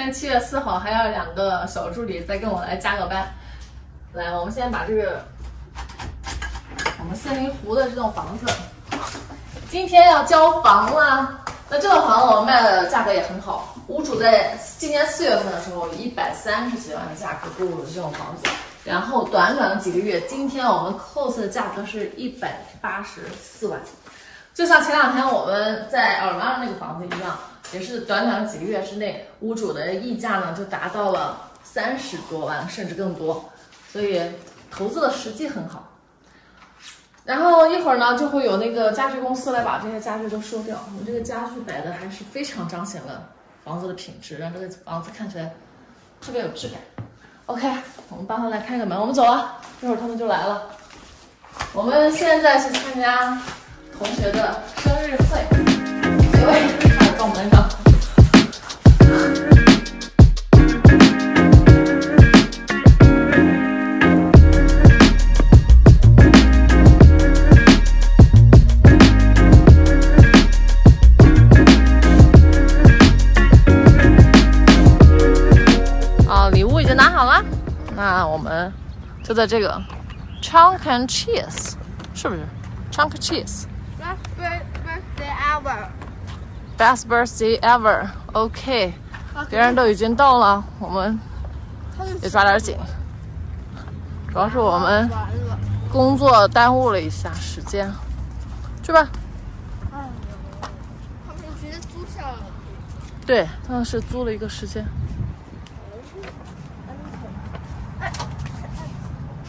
天七月四号还要两个小助理再跟我来加个班。来，我们先把这个我们森林湖的这栋房子，今天要交房了。那这栋房子我们卖的价格也很好，屋主在今年四月份的时候一百三十几万的价格购入了这栋房子，然后短短几个月，今天我们 cos 的价格是一百八十四万。就像前两天我们在尔玛那个房子一样，也是短短几个月之内，屋主的溢价呢就达到了三十多万，甚至更多，所以投资的时机很好。然后一会儿呢，就会有那个家具公司来把这些家具都收掉。我们这个家具摆的还是非常彰显了房子的品质，让这个房子看起来特别有质感。OK，我们帮他来开个门，我们走了，一会儿他们就来了。我们现在去参加。同学的生日会，各位就在这个 Chunk and Cheese，是不是 Chunk Cheese？Best birthday ever. Best birthday ever OK，别人都已经到了，我们也抓点紧。主要是我们工作耽误了一下时间，去吧。他们直接租下了。对，他们是租了一个时间。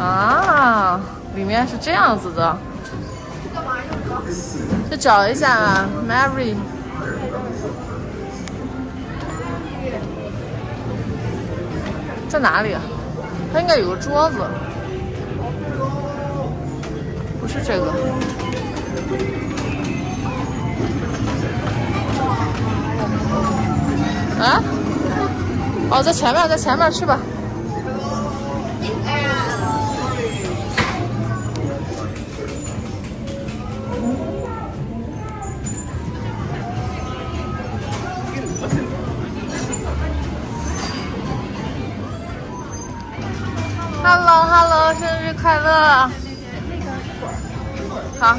啊，里面是这样子的。干嘛用的？去找一下啊 Mary。在哪里？啊它应该有个桌子，不是这个。啊？哦，在前面，在前面去吧。Hello，Hello，生日快乐！好，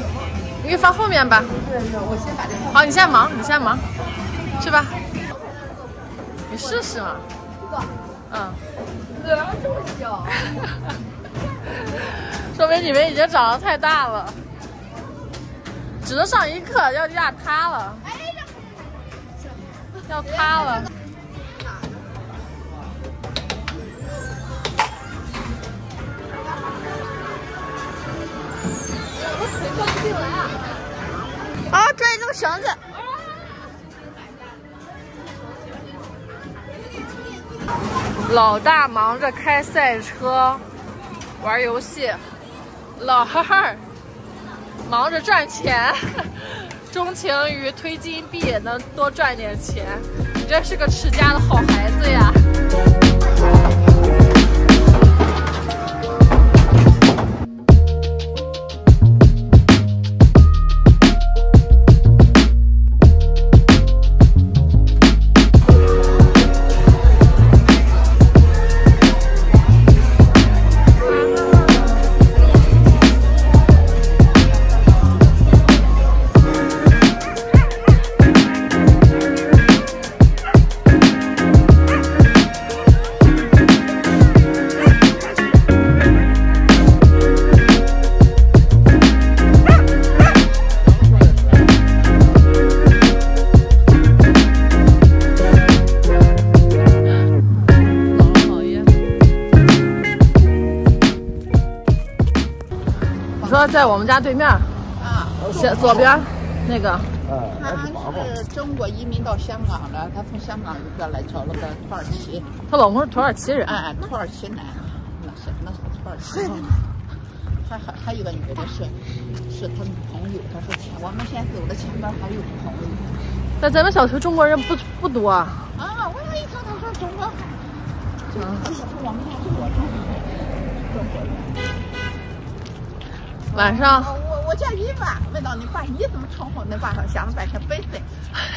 你给放后面吧。对对，我先把这个。好，你先忙，你先忙，去吧。你试试嘛。这个。嗯。怎么这么小？说明你们已经长得太大了，只能上一课，要压塌了。哎，要塌了。绳子。老大忙着开赛车、玩游戏，老二忙着赚钱，钟情于推金币，能多赚点钱。你这是个持家的好孩子呀！在我们家对面，啊，左左边那个，他是中国移民到香港了，他从香港过来找了个土耳其，她老公是土耳其人。哎，土耳其男，那是那是土耳其。还还还有个女的是，是他女朋友。他说前我们现在走的前边还有朋友。在咱们小区中国人不不多啊。啊，我那一看他说中国，嗯，他说我们家中国人，中国人。晚上。我我叫姨妈，问到你爸，你怎么称呼？你爸想了半天，本分。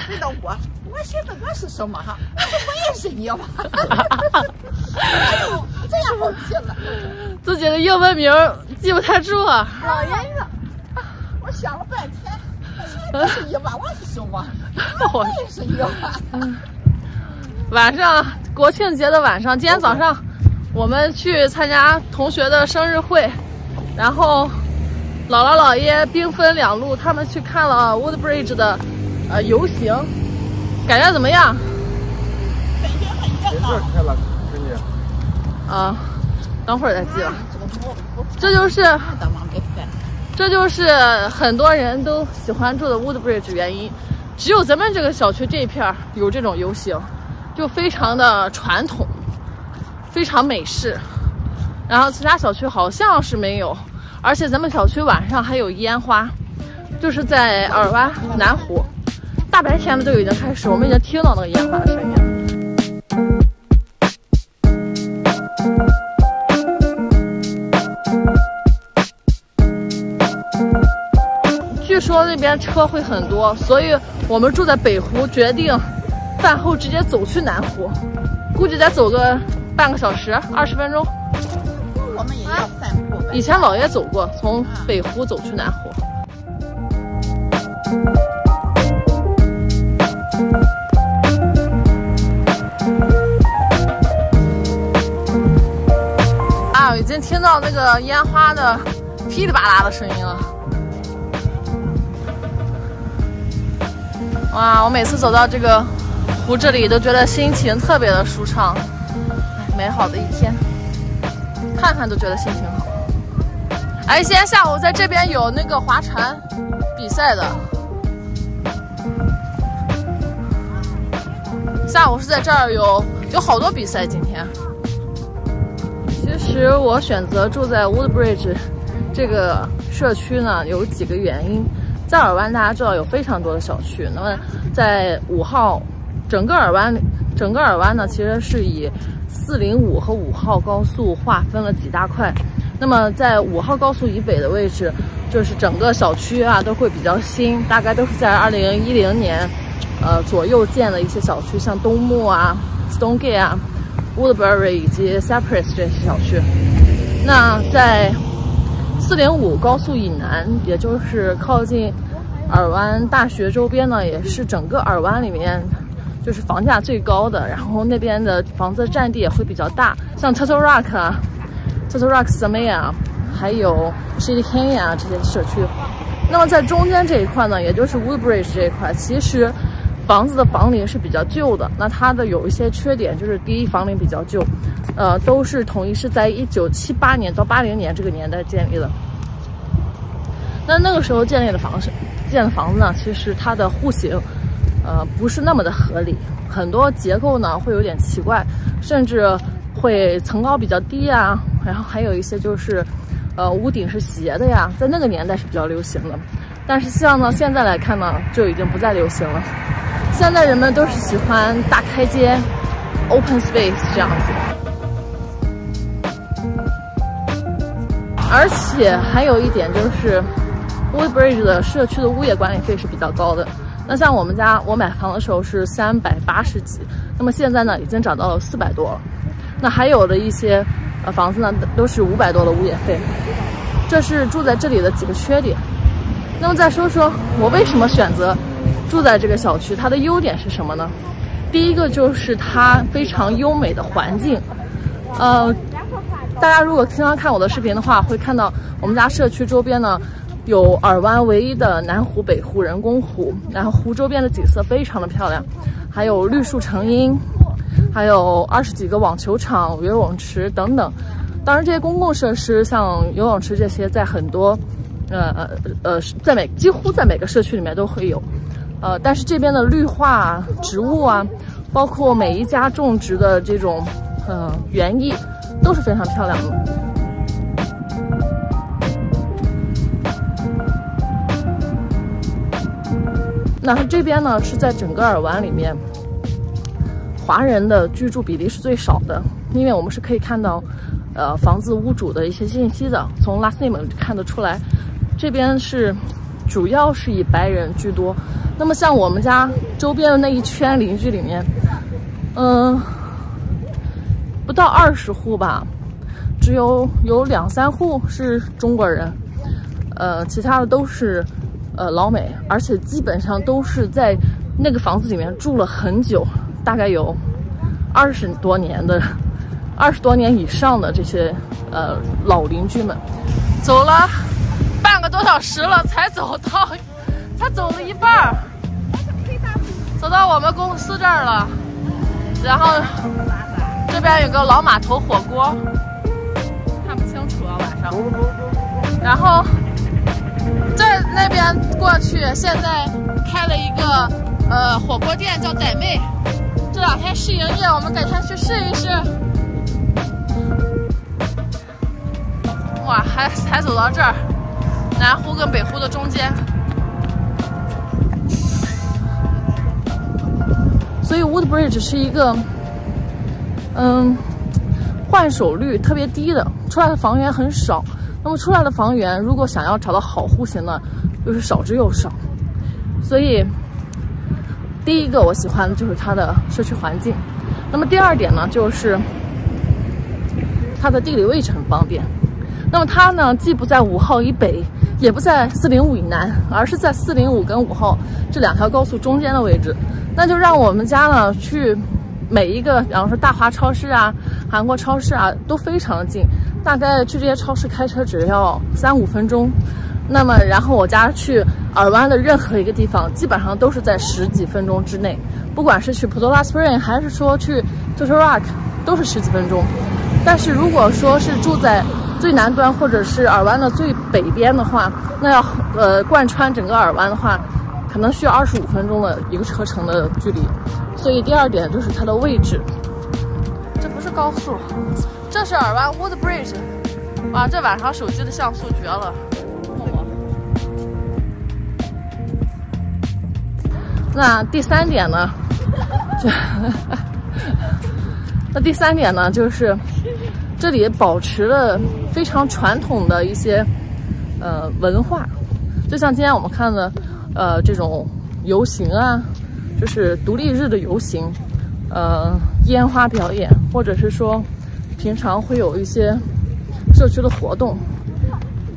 问到我，我寻思我是什么哈？我说我也是姨妈。哎呦，这样好记了。自己的英文名记不太住啊。老爷子，我想了半天，我是姨妈，我是什么？我也是姨妈。晚上国庆节的晚上，今天早上我们去参加同学的生日会，然后。姥姥姥爷兵分两路，他们去看了 Woodbridge 的呃游行，感觉怎么样？感觉很热闹。啊，等会儿再记吧。这就是，这就是很多人都喜欢住的 Woodbridge 原因。只有咱们这个小区这一片有这种游行，就非常的传统，非常美式。然后其他小区好像是没有。而且咱们小区晚上还有烟花，就是在尔湾南湖，大白天的都已经开始，我们已经听到那个烟花的声音。据说那边车会很多，所以我们住在北湖，决定饭后直接走去南湖，估计得走个半个小时，二十分钟。我们也要散。以前姥爷走过，从北湖走去南湖。啊，已经听到那个烟花的噼里啪啦的声音了。哇，我每次走到这个湖这里，都觉得心情特别的舒畅。美好的一天，看看都觉得心情。哎，今天下午在这边有那个划船比赛的。下午是在这儿有有好多比赛。今天，其实我选择住在 Woodbridge 这个社区呢，有几个原因。在尔湾，大家知道有非常多的小区。那么在五号，整个尔湾，整个尔湾呢，其实是以四零五和五号高速划分了几大块。那么在五号高速以北的位置，就是整个小区啊都会比较新，大概都是在二零一零年，呃左右建的一些小区，像东木啊、Stonegate 啊、Woodbury 以及 Cypress 这些小区。那在四零五高速以南，也就是靠近尔湾大学周边呢，也是整个尔湾里面就是房价最高的，然后那边的房子占地也会比较大，像 Turtle Rock 啊。Turtle Rock、s a m a y a 还有 Shady Canyon 这些社区，那么在中间这一块呢，也就是 Woodbridge 这一块，其实房子的房龄是比较旧的。那它的有一些缺点，就是第一房龄比较旧，呃，都是统一是在一九七八年到八零年这个年代建立的。那那个时候建立的房子，建的房子呢，其实它的户型，呃，不是那么的合理，很多结构呢会有点奇怪，甚至会层高比较低啊。然后还有一些就是，呃，屋顶是斜的呀，在那个年代是比较流行的，但是像呢现在来看呢，就已经不再流行了。现在人们都是喜欢大开间，open space 这样子。而且还有一点就是 Woodbridge 的社区的物业管理费是比较高的。那像我们家我买房的时候是三百八十几，那么现在呢已经涨到了四百多了。那还有的一些。呃，房子呢都是五百多的物业费，这是住在这里的几个缺点。那么再说说我为什么选择住在这个小区，它的优点是什么呢？第一个就是它非常优美的环境。呃，大家如果经常看我的视频的话，会看到我们家社区周边呢有尔湾唯一的南湖、北湖人工湖，然后湖周边的景色非常的漂亮，还有绿树成荫。还有二十几个网球场、游泳池等等，当然这些公共设施像游泳池这些，在很多，呃呃呃，在每几乎在每个社区里面都会有。呃，但是这边的绿化植物啊，包括每一家种植的这种呃园艺，都是非常漂亮的。那这边呢，是在整个尔湾里面，华人的居住比例是最少的，因为我们是可以看到，呃，房子屋主的一些信息的，从 last name 看得出来，这边是主要是以白人居多。那么像我们家周边的那一圈邻居里面，嗯，不到二十户吧，只有有两三户是中国人，呃，其他的都是。呃，老美，而且基本上都是在那个房子里面住了很久，大概有二十多年的，二十多年以上的这些呃老邻居们，走了半个多小时了，才走到，才走了一半，走到我们公司这儿了，然后这边有个老码头火锅，看不清楚啊晚上，然后。这那边过去，现在开了一个呃火锅店，叫傣妹。这两天试营业，我们改天去试一试。哇，还才走到这儿，南湖跟北湖的中间。所以 Woodbridge 是一个嗯换手率特别低的，出来的房源很少。那么出来的房源，如果想要找到好户型呢，又是少之又少。所以，第一个我喜欢的就是它的社区环境。那么第二点呢，就是它的地理位置很方便。那么它呢，既不在五号以北，也不在四零五以南，而是在四零五跟五号这两条高速中间的位置。那就让我们家呢去。每一个，比方说大华超市啊、韩国超市啊，都非常的近，大概去这些超市开车只要三五分钟。那么，然后我家去尔湾的任何一个地方，基本上都是在十几分钟之内。不管是去普多拉 Spring，还是说去 Turtle Rock，都是十几分钟。但是如果说是住在最南端，或者是尔湾的最北边的话，那要呃贯穿整个尔湾的话。可能需要二十五分钟的一个车程的距离，所以第二点就是它的位置。这不是高速，这是尔湾 Woodbridge。哇，这晚上手机的像素绝了。那第三点呢？就 那第三点呢，就是这里保持了非常传统的一些呃文化，就像今天我们看的。呃，这种游行啊，就是独立日的游行，呃，烟花表演，或者是说平常会有一些社区的活动，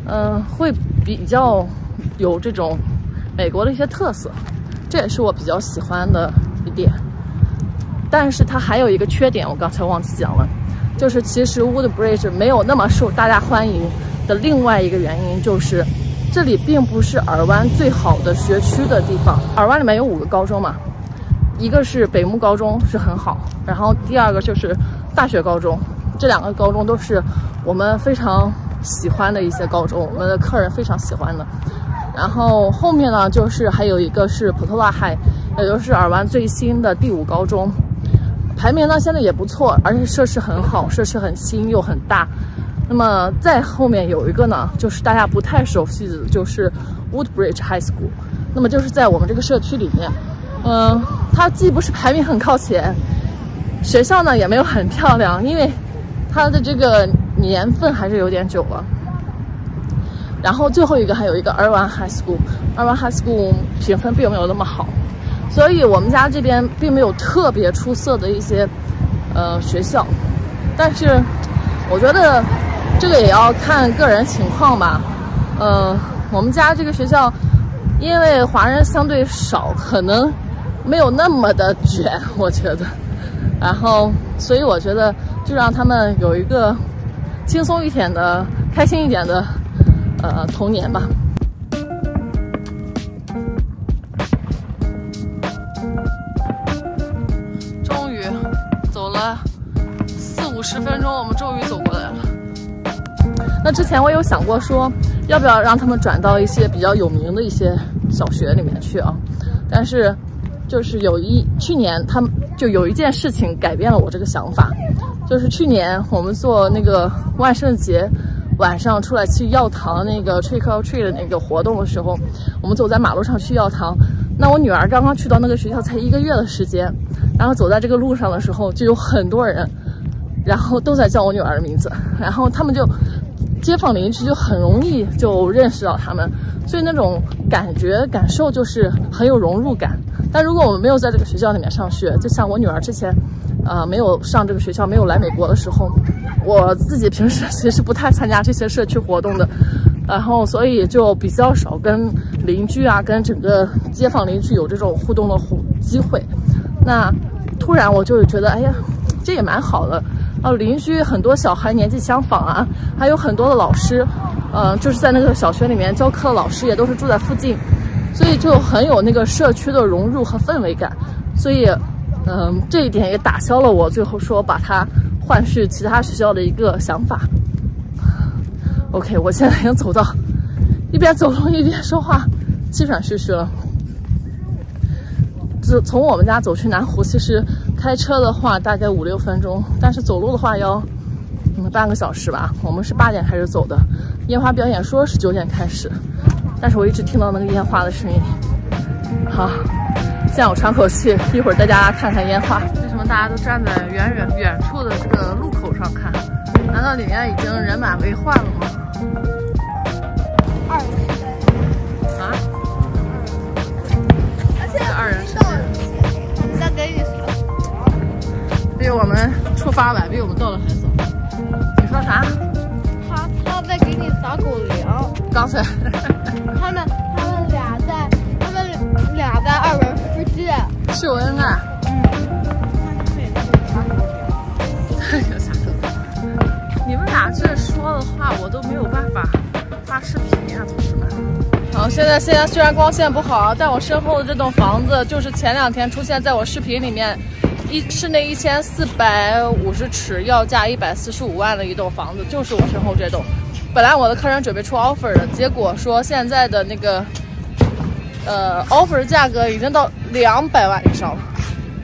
嗯，会比较有这种美国的一些特色，这也是我比较喜欢的一点。但是它还有一个缺点，我刚才忘记讲了，就是其实 Woodbridge 没有那么受大家欢迎的另外一个原因就是。这里并不是尔湾最好的学区的地方。尔湾里面有五个高中嘛，一个是北木高中是很好，然后第二个就是大学高中，这两个高中都是我们非常喜欢的一些高中，我们的客人非常喜欢的。然后后面呢，就是还有一个是普特拉海，也就是尔湾最新的第五高中，排名呢现在也不错，而且设施很好，设施很新又很大。那么再后面有一个呢，就是大家不太熟悉的，就是 Woodbridge High School。那么就是在我们这个社区里面，嗯，它既不是排名很靠前，学校呢也没有很漂亮，因为它的这个年份还是有点久了。然后最后一个还有一个 Irvine High School，Irvine High School 评分并没有那么好，所以我们家这边并没有特别出色的一些呃学校，但是我觉得。这个也要看个人情况吧，呃，我们家这个学校，因为华人相对少，可能没有那么的卷，我觉得，然后，所以我觉得就让他们有一个轻松一点的、开心一点的，呃，童年吧。终于走了四五十分钟，我们终于走过来了。那之前我有想过说，要不要让他们转到一些比较有名的一些小学里面去啊？但是就是有一去年他们就有一件事情改变了我这个想法，就是去年我们做那个万圣节晚上出来去药堂那个 trick or treat 的那个活动的时候，我们走在马路上去药堂，那我女儿刚刚去到那个学校才一个月的时间，然后走在这个路上的时候，就有很多人，然后都在叫我女儿的名字，然后他们就。街坊邻居就很容易就认识到他们，所以那种感觉感受就是很有融入感。但如果我们没有在这个学校里面上学，就像我女儿之前，呃，没有上这个学校，没有来美国的时候，我自己平时 其实不太参加这些社区活动的，然后所以就比较少跟邻居啊，跟整个街坊邻居有这种互动的互机会。那突然我就觉得，哎呀，这也蛮好的。哦，邻居很多小孩年纪相仿啊，还有很多的老师，嗯，就是在那个小学里面教课的老师也都是住在附近，所以就很有那个社区的融入和氛围感。所以，嗯，这一点也打消了我最后说把它换去其他学校的一个想法。OK，我现在已经走到一边走路一边说话，气喘吁吁了。就从我们家走去南湖，其实。开车的话大概五六分钟，但是走路的话要嗯半个小时吧。我们是八点开始走的，烟花表演说是九点开始，但是我一直听到那个烟花的声音。好，现在我喘口气，一会儿带大家看看烟花。为什么大家都站在远远远处的这个路口上看？难道里面已经人满为患了吗？二人世界啊？而且二人世界我再给你说，比我们出发晚，比我们到的还早。你说啥？他他在给你撒狗粮，刚才他们他们俩在他们俩在二人世界，秀恩爱。那就可以给你撒狗粮。有啥可你们俩这说的话，我都没有办法发视频呀、同志们。好，现在现在虽然光线不好，但我身后的这栋房子就是前两天出现在我视频里面，一室内一千四百五十尺，要价一百四十五万的一栋房子，就是我身后这栋。本来我的客人准备出 offer 的，结果说现在的那个呃 offer 价格已经到两百万以上了，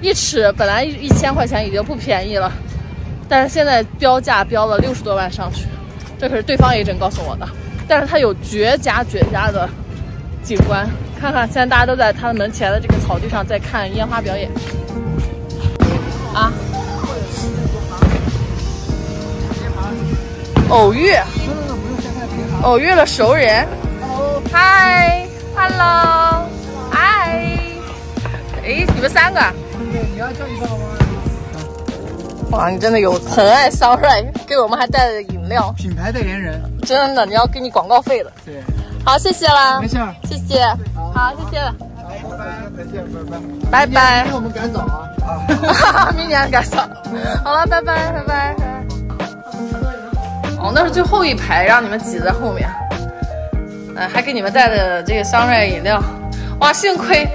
一尺本来一千块钱已经不便宜了。但是现在标价标了六十多万上去，这可是对方 agent 告诉我的。但是他有绝佳绝佳的景观，看看现在大家都在他的门前的这个草地上在看烟花表演。啊？偶遇，偶遇了熟人。嗨，hello，嗨，哎，你们三个？哇，你真的有很爱 Sunrise，给我们还带了饮料，品牌代言人，真的，你要给你广告费了。对，好，谢谢啦没，事，谢谢，好，谢谢了，拜拜，再见，拜拜。拜拜明天我们赶早啊！明年赶早。好了，拜拜，拜拜。哦，那是最后一排，让你们挤在后面。哎，还给你们带的这个香瑞饮料。哇，幸亏，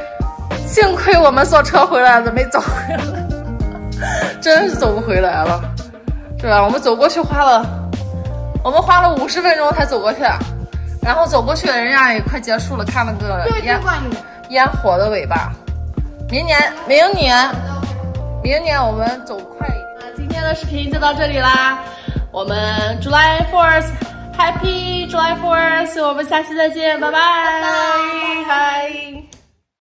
幸亏我们坐车回来的，没走回来，真是走不回来了，是吧？我们走过去花了，我们花了五十分钟才走过去，然后走过去，人家也快结束了，看了个烟烟火的尾巴。明年，明年，明年我们走快一点。那今天的视频就到这里啦，我们 July Fourth，Happy July Fourth，我们下期再见，拜拜，嗨。